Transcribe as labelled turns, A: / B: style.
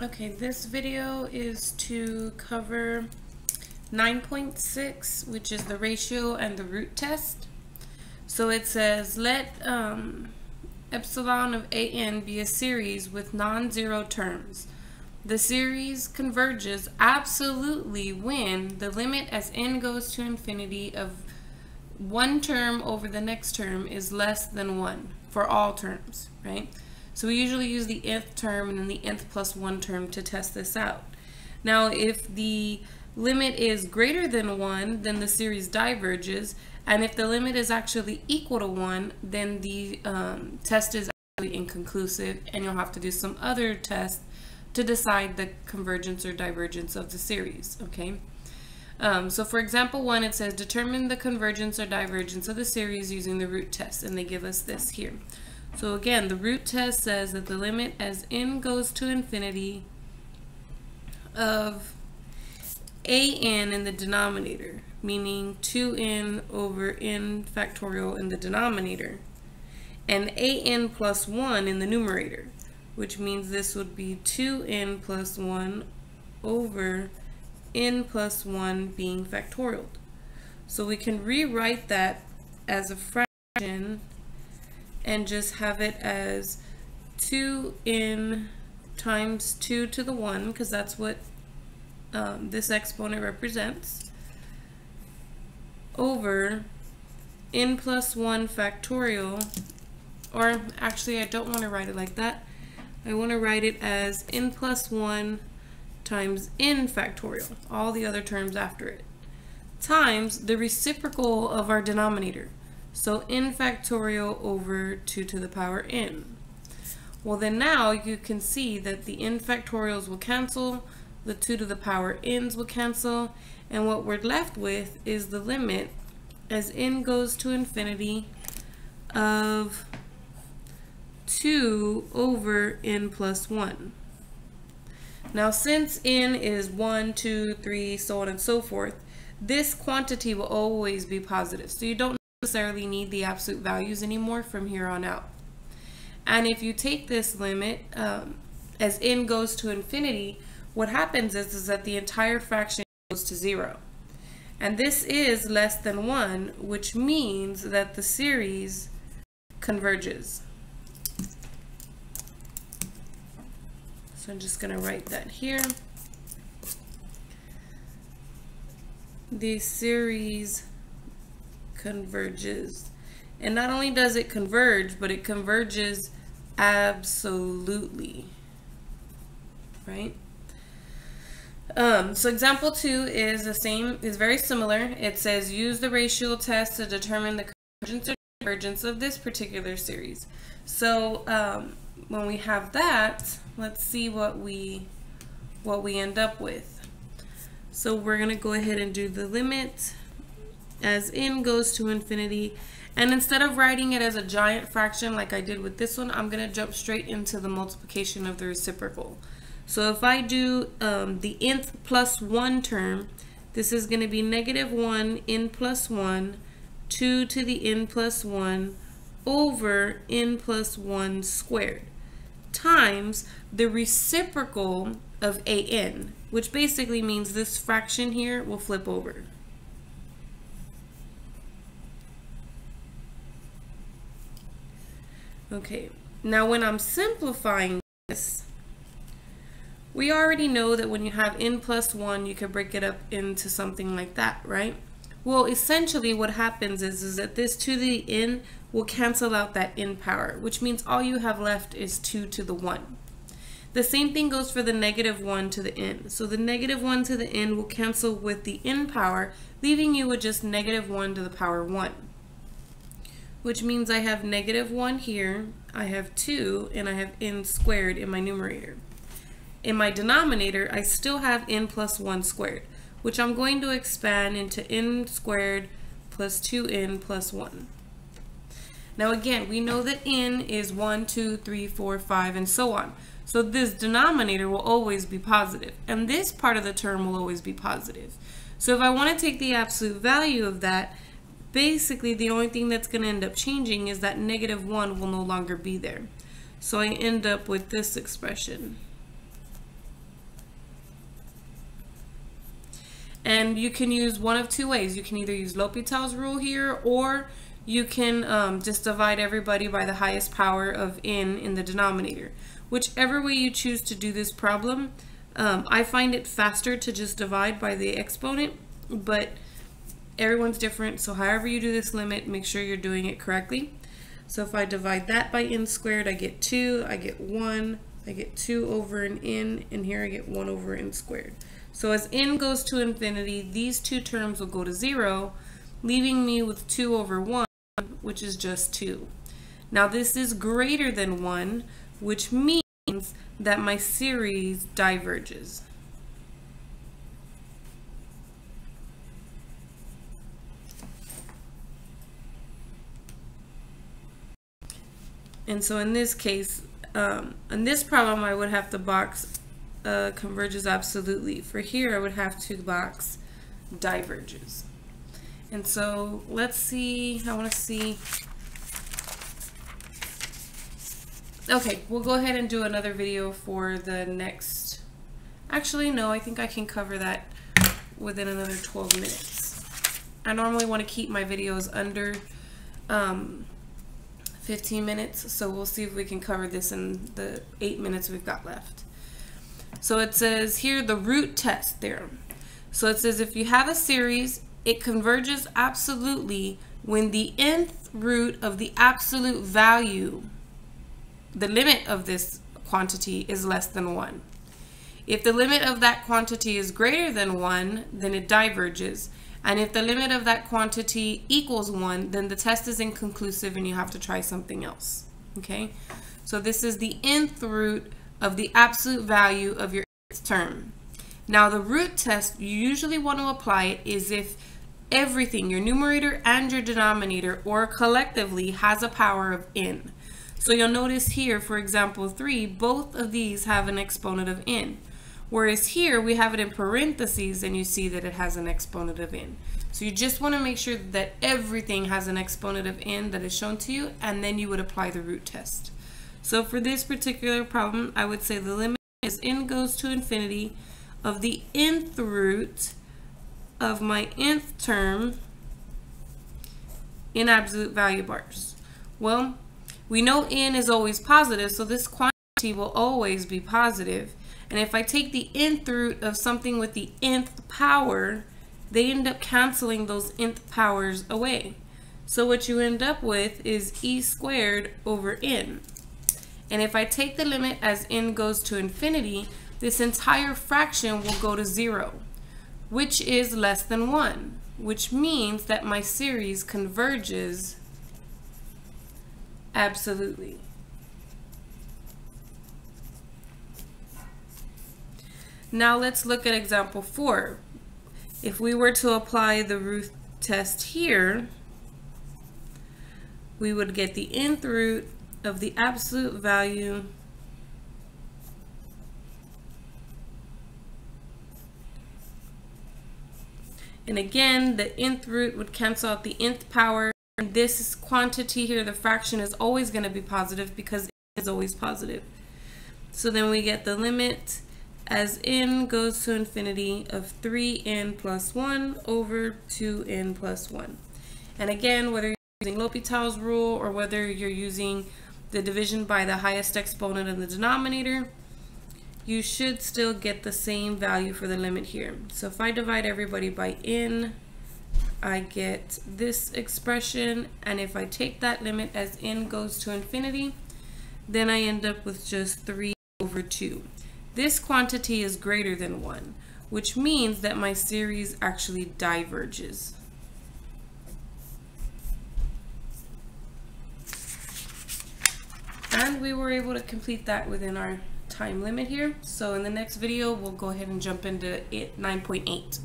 A: Okay, this video is to cover 9.6, which is the ratio and the root test. So it says, let um, epsilon of an be a series with non-zero terms. The series converges absolutely when the limit as n goes to infinity of one term over the next term is less than 1 for all terms, right? So we usually use the nth term and then the nth plus 1 term to test this out. Now if the limit is greater than 1, then the series diverges. And if the limit is actually equal to 1, then the um, test is actually inconclusive and you'll have to do some other tests to decide the convergence or divergence of the series, okay? Um, so for example one, it says determine the convergence or divergence of the series using the root test, and they give us this here. So again, the root test says that the limit as n goes to infinity of an in the denominator, meaning 2n over n factorial in the denominator, and an plus 1 in the numerator, which means this would be 2n plus 1 over n plus 1 being factorial. So we can rewrite that as a fraction and just have it as 2n times 2 to the 1 because that's what um, this exponent represents over n plus 1 factorial or actually I don't want to write it like that. I want to write it as n plus 1 times n factorial all the other terms after it times the reciprocal of our denominator so n factorial over 2 to the power n. Well then now you can see that the n factorials will cancel, the 2 to the power n's will cancel, and what we're left with is the limit as n goes to infinity of 2 over n plus 1. Now since n is 1, 2, 3, so on and so forth, this quantity will always be positive. So you don't necessarily need the absolute values anymore from here on out. And if you take this limit um, as n goes to infinity, what happens is, is that the entire fraction goes to zero. And this is less than one, which means that the series converges. So I'm just going to write that here. The series converges. And not only does it converge, but it converges absolutely. Right? Um, so example two is the same, is very similar. It says use the ratio test to determine the convergence or divergence of this particular series. So um, when we have that, let's see what we what we end up with. So we're going to go ahead and do the limit as n goes to infinity. And instead of writing it as a giant fraction like I did with this one, I'm going to jump straight into the multiplication of the reciprocal. So if I do um, the nth plus 1 term, this is going to be negative 1 n plus 1, 2 to the n plus 1 over n plus 1 squared times the reciprocal of an, which basically means this fraction here will flip over. Okay, now when I'm simplifying this, we already know that when you have n plus 1, you can break it up into something like that, right? Well, essentially what happens is, is that this 2 to the n will cancel out that n power, which means all you have left is 2 to the 1. The same thing goes for the negative 1 to the n. So the negative 1 to the n will cancel with the n power, leaving you with just negative 1 to the power 1 which means I have negative 1 here, I have 2, and I have n squared in my numerator. In my denominator, I still have n plus 1 squared, which I'm going to expand into n squared plus 2n plus 1. Now again, we know that n is 1, 2, 3, 4, 5, and so on. So this denominator will always be positive, and this part of the term will always be positive. So if I want to take the absolute value of that, Basically, the only thing that's going to end up changing is that negative 1 will no longer be there. So I end up with this expression. And you can use one of two ways. You can either use L'Hopital's rule here, or you can um, just divide everybody by the highest power of n in the denominator. Whichever way you choose to do this problem, um, I find it faster to just divide by the exponent, but everyone's different. So however you do this limit, make sure you're doing it correctly. So if I divide that by n squared, I get 2, I get 1, I get 2 over an n, and here I get 1 over n squared. So as n goes to infinity, these two terms will go to 0, leaving me with 2 over 1, which is just 2. Now this is greater than 1, which means that my series diverges. And so in this case, um, in this problem, I would have to box uh, converges absolutely. For here, I would have to box diverges. And so let's see, I want to see Okay, we'll go ahead and do another video for the next... Actually, no, I think I can cover that within another 12 minutes. I normally want to keep my videos under um, 15 minutes, so we'll see if we can cover this in the 8 minutes we've got left. So it says here the root test theorem. So it says if you have a series, it converges absolutely when the nth root of the absolute value the limit of this quantity is less than 1. If the limit of that quantity is greater than 1, then it diverges. And if the limit of that quantity equals 1, then the test is inconclusive and you have to try something else. Okay? So this is the nth root of the absolute value of your term. Now the root test, you usually want to apply it is if everything, your numerator and your denominator, or collectively has a power of n. So you'll notice here, for example, 3, both of these have an exponent of n. Whereas here, we have it in parentheses, and you see that it has an exponent of n. So you just want to make sure that everything has an exponent of n that is shown to you, and then you would apply the root test. So for this particular problem, I would say the limit is n goes to infinity of the nth root of my nth term in absolute value bars. Well, we know n is always positive, so this quantity will always be positive. And if I take the nth root of something with the nth power, they end up canceling those nth powers away. So what you end up with is e squared over n. And if I take the limit as n goes to infinity, this entire fraction will go to zero, which is less than one, which means that my series converges Absolutely. Now let's look at example 4. If we were to apply the root test here, we would get the nth root of the absolute value And again, the nth root would cancel out the nth power And this quantity here, the fraction is always going to be positive because it is always positive. So then we get the limit as n goes to infinity of 3n plus 1 over 2n plus 1. And again, whether you're using L'Hopital's rule or whether you're using the division by the highest exponent in the denominator, you should still get the same value for the limit here. So if I divide everybody by n, I get this expression and if I take that limit as n goes to infinity then I end up with just 3 over 2. This quantity is greater than 1 which means that my series actually diverges. And we were able to complete that within our time limit here. So in the next video, we'll go ahead and jump into 9.8.